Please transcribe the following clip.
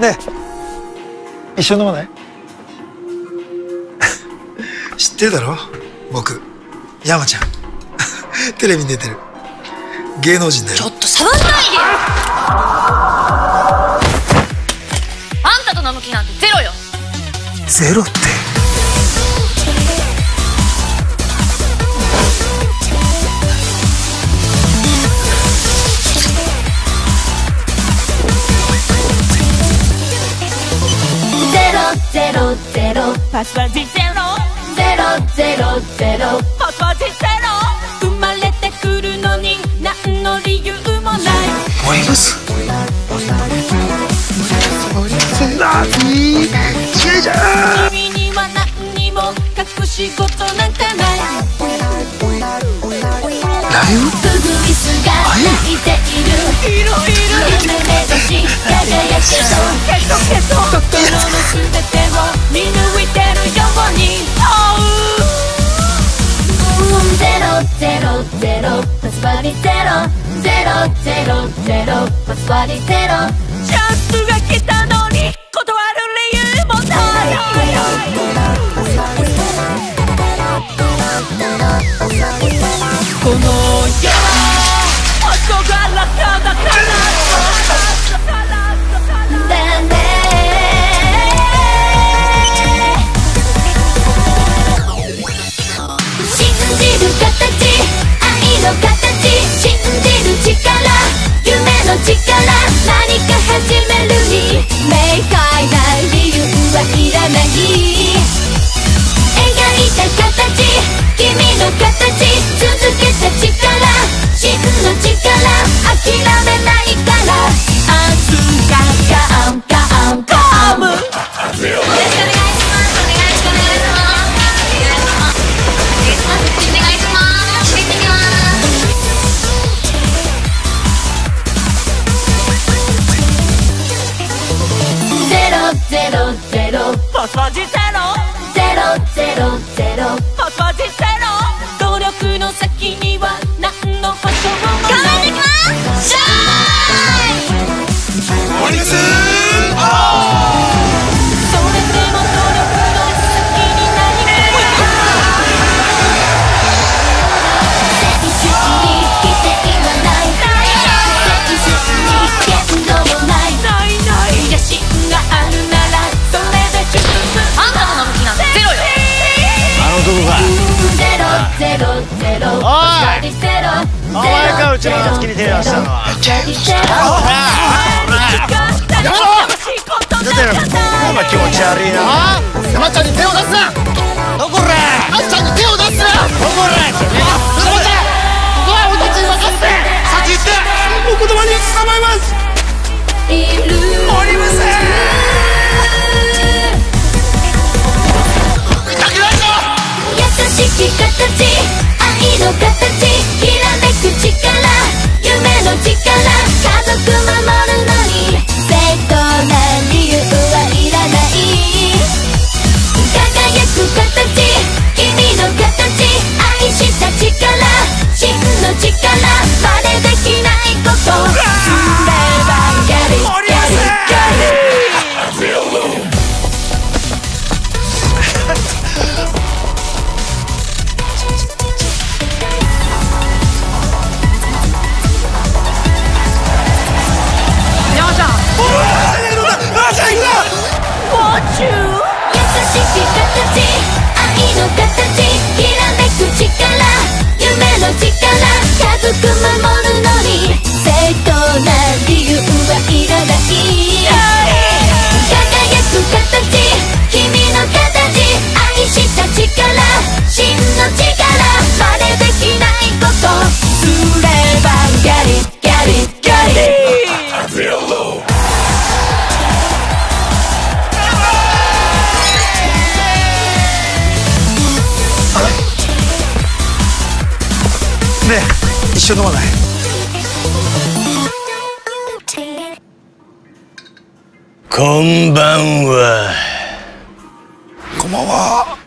ね。一緒に飲まない？知ってるだろ？僕。山ちゃん。テレビに出てる。芸能人だよ。ちょっと触んないで！あんたと飲む気なんてゼロよ。ゼロって。ゼロゼロ。パスワードゼロ。ゼロゼロゼロ。パスワードゼロ。生まれてくるのに何の理由もない。なに君には何にも隠し事なんてない。ライブンぐが泣いている。いろいろ。夢しのすべてを見抜いてるようにゼロゼロゼロパスリゼロゼロゼロゼロパスリゼロチャンスが来たのに断る理由もないこの ah 赛前かうちの夏に手出したのは。気持ち悪いな。山ちゃんに手を出すな。どこら形愛の形ね一緒飲まない。こんばんは。こんばんは。